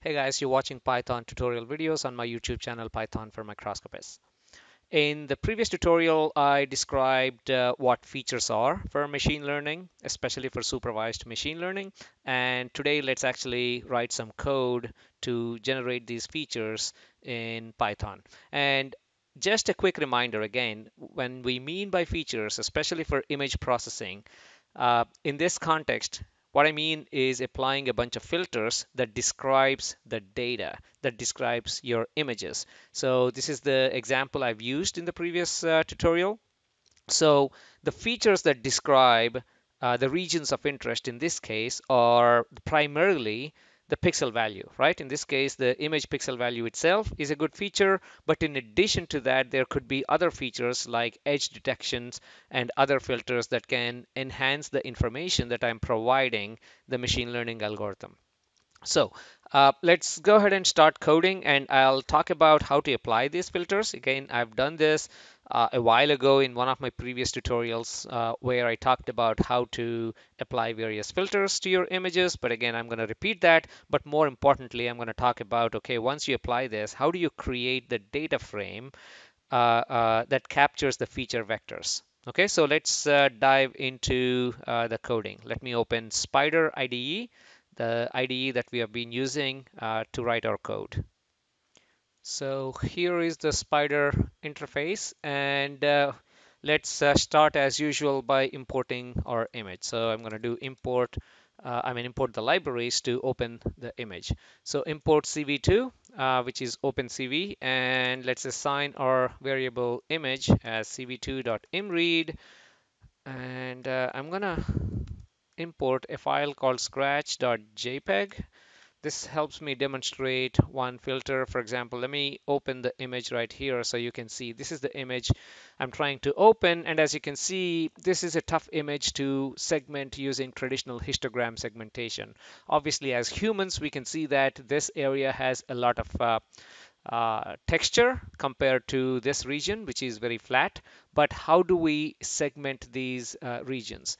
Hey guys, you're watching Python tutorial videos on my YouTube channel Python for Microscopists. In the previous tutorial, I described uh, what features are for machine learning, especially for supervised machine learning. And today, let's actually write some code to generate these features in Python. And just a quick reminder again, when we mean by features, especially for image processing, uh, in this context, what I mean is applying a bunch of filters that describes the data, that describes your images. So this is the example I've used in the previous uh, tutorial. So the features that describe uh, the regions of interest in this case are primarily the pixel value, right? In this case, the image pixel value itself is a good feature, but in addition to that, there could be other features like edge detections and other filters that can enhance the information that I'm providing the machine learning algorithm. So uh, let's go ahead and start coding and I'll talk about how to apply these filters. Again, I've done this uh, a while ago in one of my previous tutorials uh, where I talked about how to apply various filters to your images. But again, I'm going to repeat that. But more importantly, I'm going to talk about, okay, once you apply this, how do you create the data frame uh, uh, that captures the feature vectors? Okay, so let's uh, dive into the coding. Let me open Spyder IDE the IDE that we have been using uh, to write our code. So here is the Spyder interface and uh, let's uh, start as usual by importing our image. So I'm going to do import, uh, I mean import the libraries to open the image. So import CV2, uh, which is OpenCV, and let's assign our variable image as cv2.imread. And uh, I'm gonna import a file called scratch.jpg. This helps me demonstrate one filter. For example, let me open the image right here so you can see this is the image I'm trying to open. And as you can see, this is a tough image to segment using traditional histogram segmentation. Obviously, as humans, we can see that this area has a lot of uh, uh, texture compared to this region, which is very flat. But how do we segment these uh, regions?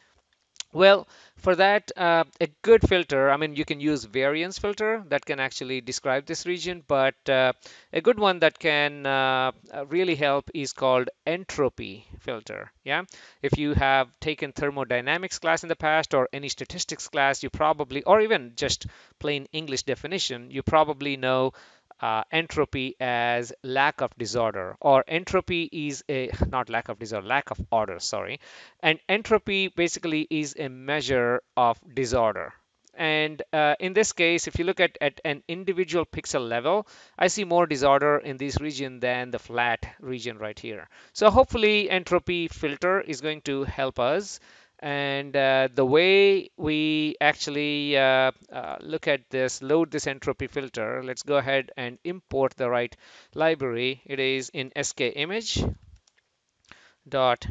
Well, for that, uh, a good filter, I mean, you can use variance filter that can actually describe this region, but uh, a good one that can uh, really help is called entropy filter. Yeah, if you have taken thermodynamics class in the past or any statistics class, you probably, or even just plain English definition, you probably know uh, entropy as lack of disorder or entropy is a not lack of disorder lack of order sorry. And entropy basically is a measure of disorder. And uh, in this case if you look at, at an individual pixel level I see more disorder in this region than the flat region right here. So hopefully entropy filter is going to help us and uh, the way we actually uh, uh, look at this, load this entropy filter, let's go ahead and import the right library. It is in skimage dot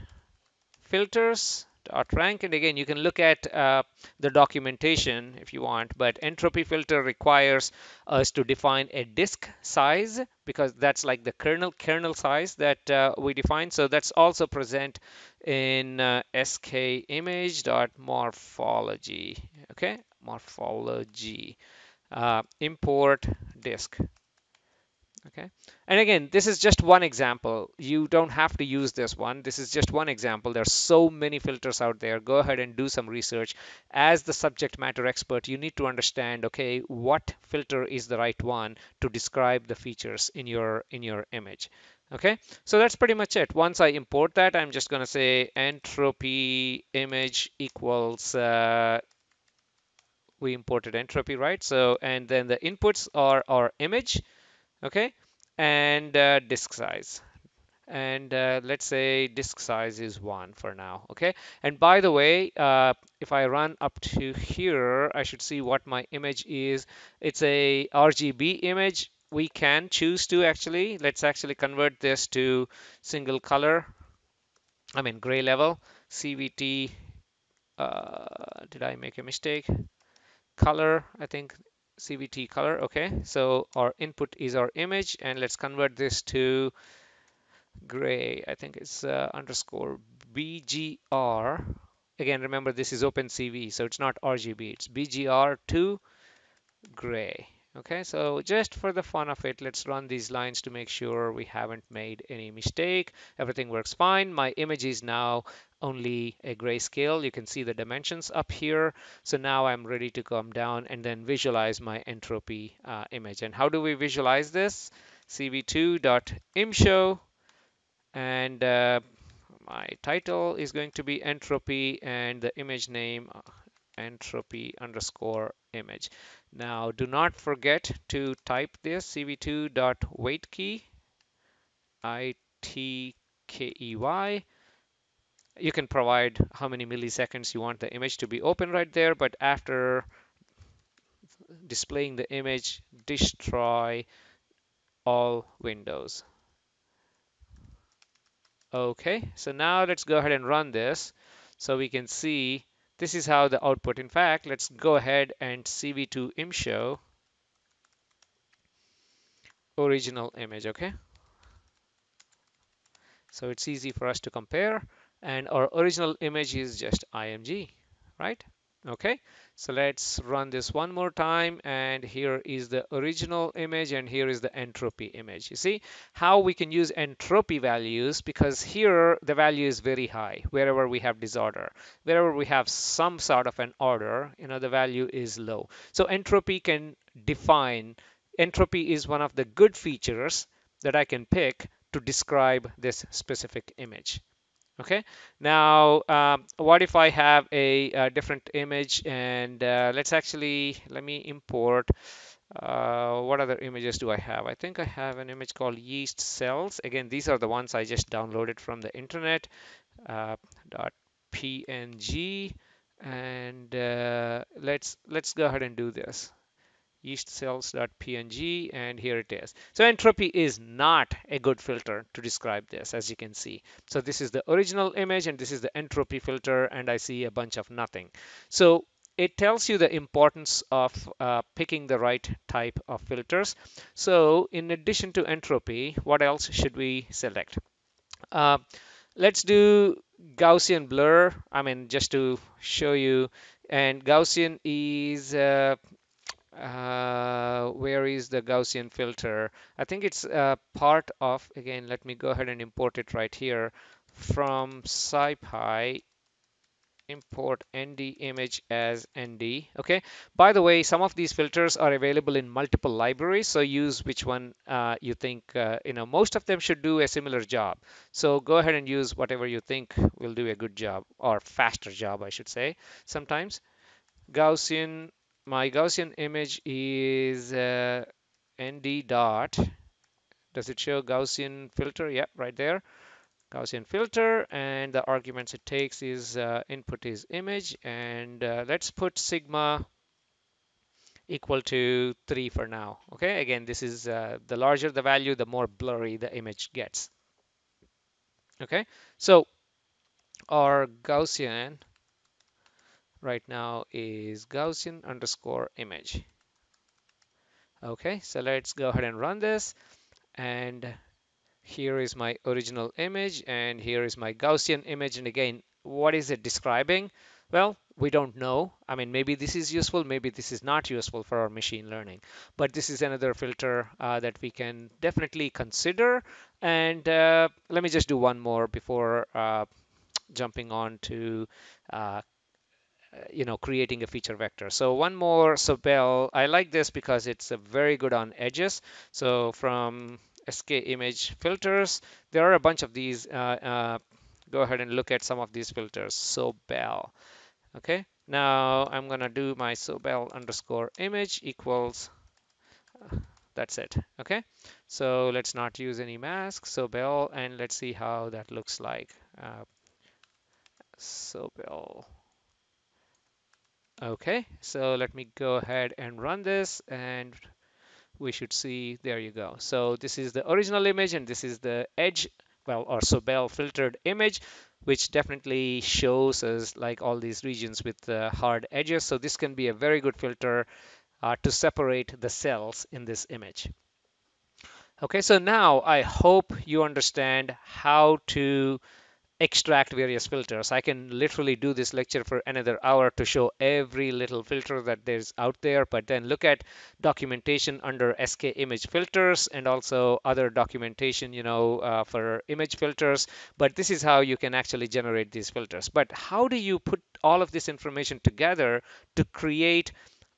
filters dot rank and again you can look at uh, the documentation if you want but entropy filter requires us to define a disk size because that's like the kernel kernel size that uh, we define. So that's also present in uh, skimage.morphology okay? Morphology. Uh, import disk okay. And again this is just one example. You don't have to use this one. This is just one example. There's so many filters out there. Go ahead and do some research. As the subject matter expert you need to understand okay what filter is the right one to describe the features in your in your image. Okay? So that's pretty much it. Once I import that I'm just gonna say entropy image equals uh, we imported entropy right? So and then the inputs are our image okay? And uh, disk size. And uh, let's say disk size is one for now okay? And by the way uh, if I run up to here I should see what my image is. It's a RGB image. We can choose to actually. Let's actually convert this to single color. I mean gray level. CVT uh, did I make a mistake? Color I think CVT color. Okay, so our input is our image and let's convert this to gray. I think it's uh, underscore BGR. Again, remember this is OpenCV, so it's not RGB. It's BGR to gray. Okay, so just for the fun of it, let's run these lines to make sure we haven't made any mistake. Everything works fine. My image is now only a grayscale. You can see the dimensions up here. So now I'm ready to come down and then visualize my entropy uh, image. And how do we visualize this? cv2.imshow and uh, my title is going to be entropy and the image name uh, entropy underscore image. Now do not forget to type this cv2 dot key i t k e y. You can provide how many milliseconds you want the image to be open right there, but after displaying the image, destroy all windows. Okay, so now let's go ahead and run this so we can see this is how the output. In fact, let's go ahead and cv2 imshow original image, okay? So it's easy for us to compare and our original image is just img, right? Okay, so let's run this one more time and here is the original image and here is the entropy image. You see how we can use entropy values because here the value is very high wherever we have disorder. Wherever we have some sort of an order, you know, the value is low. So entropy can define, entropy is one of the good features that I can pick to describe this specific image okay? Now um, what if I have a, a different image and uh, let's actually let me import uh, what other images do I have? I think I have an image called yeast cells. Again these are the ones I just downloaded from the internet uh, png and uh, let's let's go ahead and do this yeast cells.png and here it is. So entropy is not a good filter to describe this as you can see. So this is the original image and this is the entropy filter and I see a bunch of nothing. So it tells you the importance of uh, picking the right type of filters. So in addition to entropy, what else should we select? Uh, let's do Gaussian blur. I mean, just to show you. And Gaussian is uh, uh, where is the Gaussian filter? I think it's part of, again, let me go ahead and import it right here from SciPy import nd image as nd okay? By the way some of these filters are available in multiple libraries so use which one uh, you think uh, you know most of them should do a similar job. So go ahead and use whatever you think will do a good job or faster job I should say sometimes. Gaussian my Gaussian image is uh, nd dot. Does it show Gaussian filter? Yep right there. Gaussian filter and the arguments it takes is uh, input is image and uh, let's put sigma equal to 3 for now okay? Again this is uh, the larger the value the more blurry the image gets okay? So our Gaussian right now is Gaussian underscore image. Okay, so let's go ahead and run this. And here is my original image and here is my Gaussian image. And again, what is it describing? Well, we don't know. I mean, maybe this is useful, maybe this is not useful for our machine learning. But this is another filter uh, that we can definitely consider. And uh, let me just do one more before uh, jumping on to uh, you know, creating a feature vector. So one more Sobel. I like this because it's very good on edges. So from SK image filters, there are a bunch of these. Uh, uh, go ahead and look at some of these filters. Sobel. Okay. Now I'm gonna do my Sobel underscore image equals. Uh, that's it. Okay. So let's not use any mask. Sobel, and let's see how that looks like. Uh, Sobel. Okay, so let me go ahead and run this and we should see, there you go. So this is the original image and this is the edge, well, or Sobel filtered image, which definitely shows us like all these regions with the hard edges. So this can be a very good filter uh, to separate the cells in this image. Okay, so now I hope you understand how to extract various filters. I can literally do this lecture for another hour to show every little filter that there's out there, but then look at documentation under SK image filters and also other documentation, you know, uh, for image filters. But this is how you can actually generate these filters. But how do you put all of this information together to create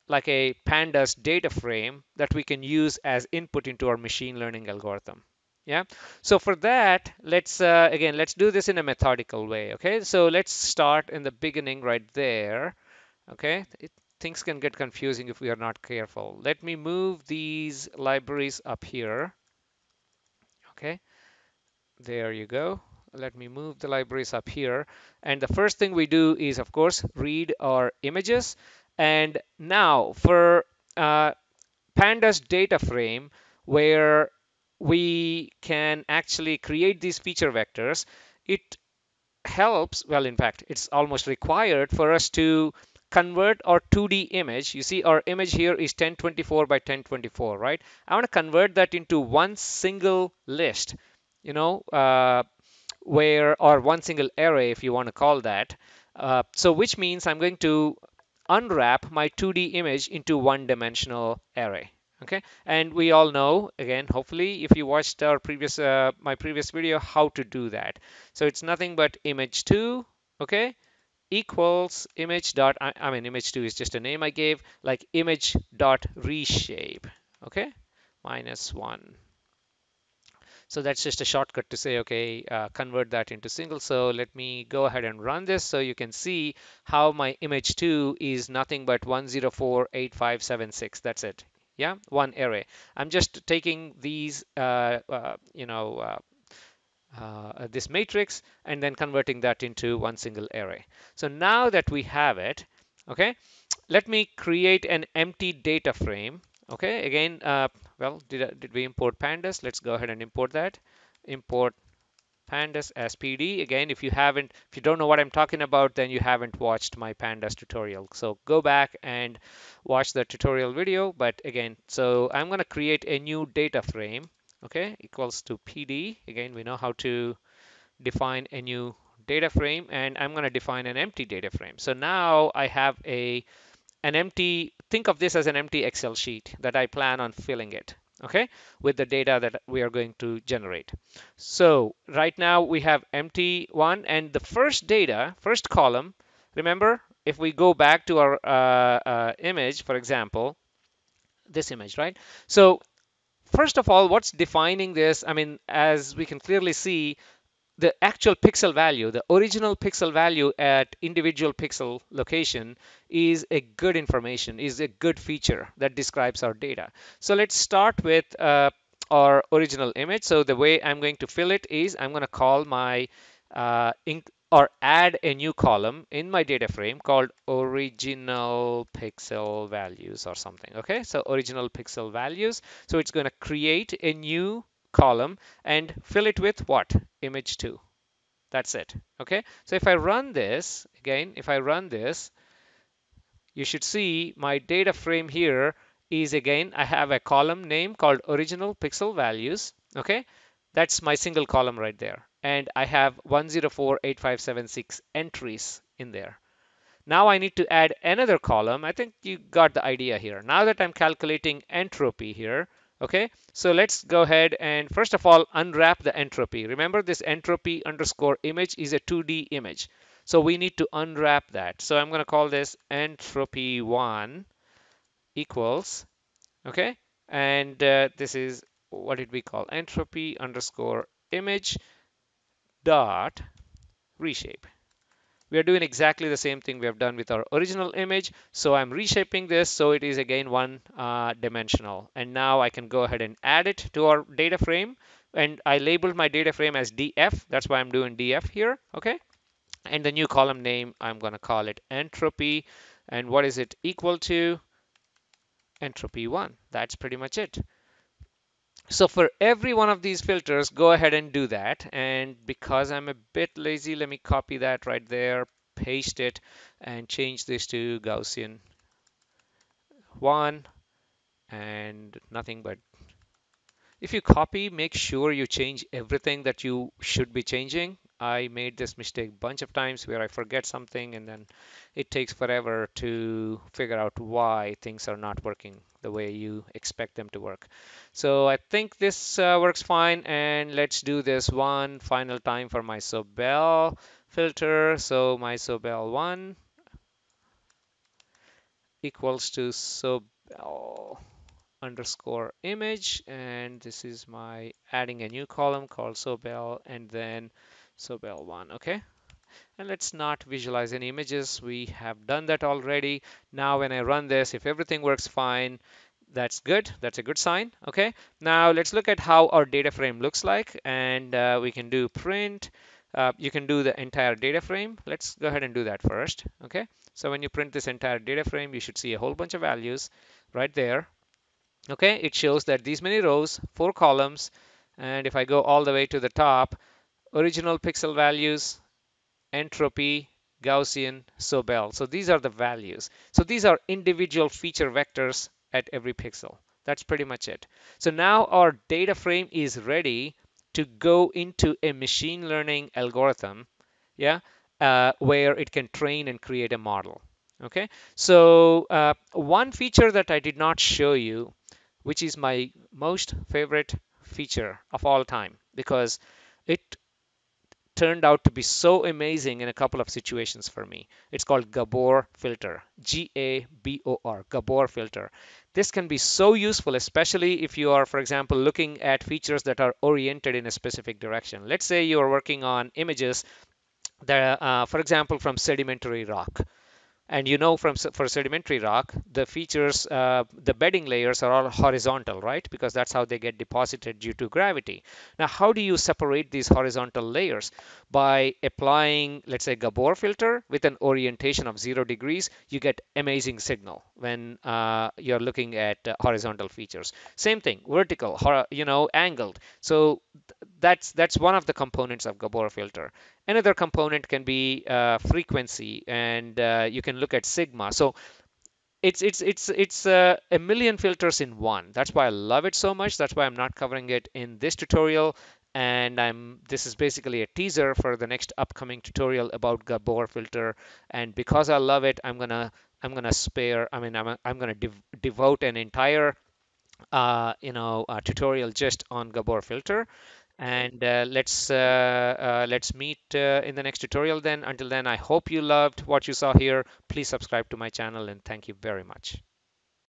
like a pandas data frame that we can use as input into our machine learning algorithm? Yeah. So for that let's uh, again let's do this in a methodical way okay? So let's start in the beginning right there okay? It, things can get confusing if we are not careful. Let me move these libraries up here okay? There you go. Let me move the libraries up here. And the first thing we do is of course read our images. And now for uh, pandas data frame where we can actually create these feature vectors, it helps, well, in fact, it's almost required for us to convert our 2D image. You see our image here is 1024 by 1024, right? I want to convert that into one single list, you know, uh, where, or one single array, if you want to call that. Uh, so which means I'm going to unwrap my 2D image into one dimensional array okay? And we all know again hopefully if you watched our previous uh, my previous video how to do that. So it's nothing but image2 okay? Equals image dot I, I mean image2 is just a name I gave like image dot reshape okay? Minus one. So that's just a shortcut to say, okay, uh, convert that into single. So let me go ahead and run this so you can see how my image 2 is nothing but 1048576. That's it yeah one array i'm just taking these uh, uh, you know uh, uh, this matrix and then converting that into one single array. So now that we have it okay let me create an empty data frame. Okay again uh, well did, did we import pandas? Let's go ahead and import that. Import pandas as PD. Again, if you haven't, if you don't know what I'm talking about, then you haven't watched my pandas tutorial. So go back and watch the tutorial video. But again, so I'm going to create a new data frame, okay, equals to PD. Again, we know how to define a new data frame and I'm going to define an empty data frame. So now I have a an empty, think of this as an empty Excel sheet that I plan on filling it okay with the data that we are going to generate. So right now we have empty one and the first data first column remember if we go back to our uh, uh, image for example this image right? So first of all what's defining this? I mean as we can clearly see the actual pixel value, the original pixel value at individual pixel location is a good information, is a good feature that describes our data. So let's start with uh, our original image. So the way I'm going to fill it is I'm going to call my uh, or add a new column in my data frame called original pixel values or something. Okay, so original pixel values. So it's going to create a new column and fill it with what? Image 2. That's it. Okay. So if I run this, again, if I run this, you should see my data frame here is again, I have a column name called original pixel values. Okay. That's my single column right there. And I have 1048576 entries in there. Now I need to add another column. I think you got the idea here. Now that I'm calculating entropy here, Okay, so let's go ahead and first of all unwrap the entropy. Remember this entropy underscore image is a 2D image. So we need to unwrap that. So I'm going to call this entropy1 equals, okay, and uh, this is what did we call entropy underscore image dot reshape we are doing exactly the same thing we have done with our original image. So I'm reshaping this so it is again one uh, dimensional. And now I can go ahead and add it to our data frame. And I labeled my data frame as df. That's why I'm doing df here. Okay. And the new column name, I'm going to call it entropy. And what is it equal to? Entropy 1. That's pretty much it. So for every one of these filters, go ahead and do that. And because I'm a bit lazy, let me copy that right there, paste it, and change this to Gaussian 1 and nothing but if you copy, make sure you change everything that you should be changing. I made this mistake bunch of times where I forget something and then it takes forever to figure out why things are not working the way you expect them to work. So I think this uh, works fine and let's do this one final time for my Sobel filter. So my Sobel 1 equals to Sobel underscore image and this is my adding a new column called Sobel and then Sobel1 okay. And let's not visualize any images. We have done that already. Now when I run this if everything works fine that's good. That's a good sign okay? Now let's look at how our data frame looks like and uh, we can do print. Uh, you can do the entire data frame. Let's go ahead and do that first okay? So when you print this entire data frame you should see a whole bunch of values right there okay? It shows that these many rows four columns and if I go all the way to the top original pixel values entropy Gaussian Sobel. So these are the values. So these are individual feature vectors at every pixel. That's pretty much it. So now our data frame is ready to go into a machine learning algorithm yeah uh, where it can train and create a model okay? So uh, one feature that I did not show you which is my most favorite feature of all time because it turned out to be so amazing in a couple of situations for me. It's called Gabor filter, G-A-B-O-R, Gabor filter. This can be so useful, especially if you are, for example, looking at features that are oriented in a specific direction. Let's say you are working on images that, uh, for example, from sedimentary rock. And you know from for sedimentary rock, the features, uh, the bedding layers are all horizontal, right? Because that's how they get deposited due to gravity. Now, how do you separate these horizontal layers? By applying, let's say, Gabor filter with an orientation of zero degrees, you get amazing signal when uh, you're looking at uh, horizontal features. Same thing, vertical, you know, angled. So that's that's one of the components of Gabor filter. Another component can be uh, frequency, and uh, you can look at sigma. So it's it's it's it's uh, a million filters in one. That's why I love it so much. That's why I'm not covering it in this tutorial. And I'm this is basically a teaser for the next upcoming tutorial about Gabor filter. And because I love it, I'm gonna I'm gonna spare. I mean, I'm I'm gonna dev devote an entire uh, you know tutorial just on Gabor filter and uh, let's uh, uh, let's meet uh, in the next tutorial then. Until then i hope you loved what you saw here. Please subscribe to my channel and thank you very much